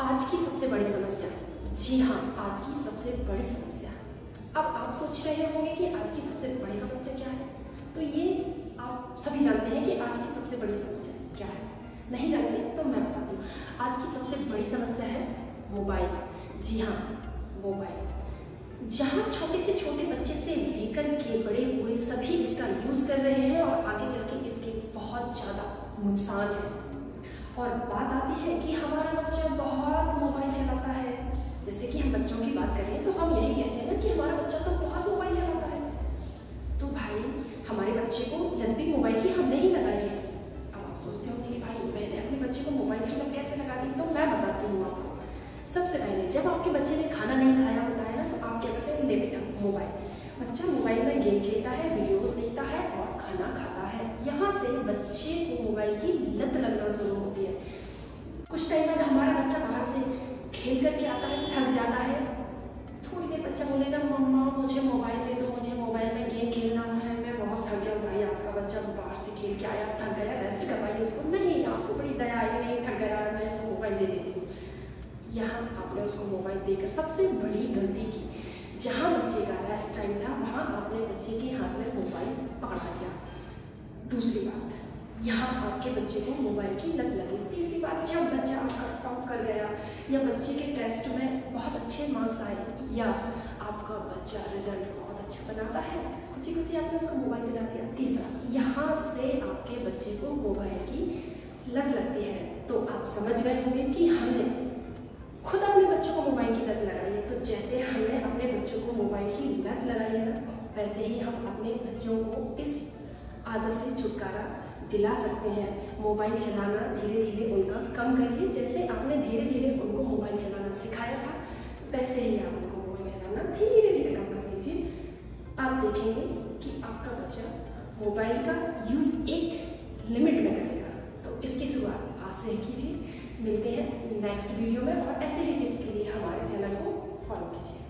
आज की सबसे बड़ी समस्या। जी हाँ आज की सबसे बड़ी समस्या। अब आप सोच रहे होंगे कि आज की सबसे बड़ी समस्या क्या है? तो ये आप सभी जानते हैं कि आज की सबसे बड़ी समस्या क्या है। नहीं जानते तो मैं बताती हूँ आज की सबसे बड़ी समस्या है मोबाइल। जी हाँ मोबाइल। जहाँ छोटे से छोटे बच्चे से लेकर के बड़े बूढ़े सभी इसका यूज़ कर रहे हैं और आगे चल के इसके बहुत ज़्यादा नुकसान है। और बात आती है कि हमारा बच्चा बहुत मोबाइल चलाता है। जैसे कि हम बच्चों की बात करें तो हम यही कहते हैं ना कि हमारा बच्चा तो बहुत मोबाइल चलाता है। तो भाई, हमारे बच्चे को लत भी मोबाइल की हमने ही लगाई है। अब आप सोचते होंगे कि भाई, मैंने अपने बच्चे को मोबाइल की लत कैसे लगा दी? तो मैं बताती हूँ आपको। सबसे पहले, जब आपके बच्चे ने खाना नहीं खाया होता है ना तो आप क्या करते हैं? ले बेटा, मोबाइल। बच्चा मोबाइल में गेम खेलता है वीडियोस देखता है और खाना खाता है यहाँ से बच्चे को मोबाइल की लत लगना शुरू होती है कुछ टाइम बाद हमारा बच्चा बाहर से खेल करके आता है, थक जाता है। थोड़ी देर बच्चा बोलेगा, मम्मा, मुझे मोबाइल दे दो, मुझे मोबाइल में गेम खेलना है, मैं बहुत थक गया भाई, आपका बच्चा बाहर से खेल के आया थक गया रेस्ट करवाइए उसको। नहीं, आपको बड़ी दया आई, नहीं, थक गया, मैं इसको मोबाइल दे देती हूँ। यहाँ आपने उसको मोबाइल देकर सबसे बड़ी गलती की। जहाँ बच्चे का रेस्ट टाइम था, वहाँ आपने बच्चे के हाथ में मोबाइल पकड़ा दिया। दूसरी बात यहाँ आपके बच्चे को मोबाइल की लत लगी। तीसरी बात जब बच्चा आपका टॉप कर गया, या बच्चे के टेस्ट में बहुत अच्छे मार्क्स आए, या आपका बच्चा रिज़ल्ट बहुत अच्छा बनाता है खुशी खुशी आपने उसको मोबाइल दिला दिया। तीसरा, यहाँ से आपके बच्चे को मोबाइल की लत लगती है। तो आप समझ गए होंगे कि हमने खुद अपने बच्चों को मोबाइल की लत लगाई है। तो जैसे हमने अपने बच्चों को मोबाइल की लत लगाई है ना, वैसे ही हम अपने बच्चों को इस आदत से छुटकारा दिला सकते हैं। मोबाइल चलाना धीरे धीरे उनका कम करिए। जैसे आपने धीरे धीरे उनको मोबाइल चलाना सिखाया था, वैसे ही आप उनको मोबाइल चलाना धीरे धीरे कम कर दीजिए। आप देखेंगे कि आपका बच्चा मोबाइल का यूज़ एक लिमिट में करेगा। तो इसकी शुरुआत आज से ही कीजिए। मिलते हैं नेक्स्ट वीडियो में और ऐसे ही टिप्स के लिए हमारे चैनल को फॉलो कीजिए।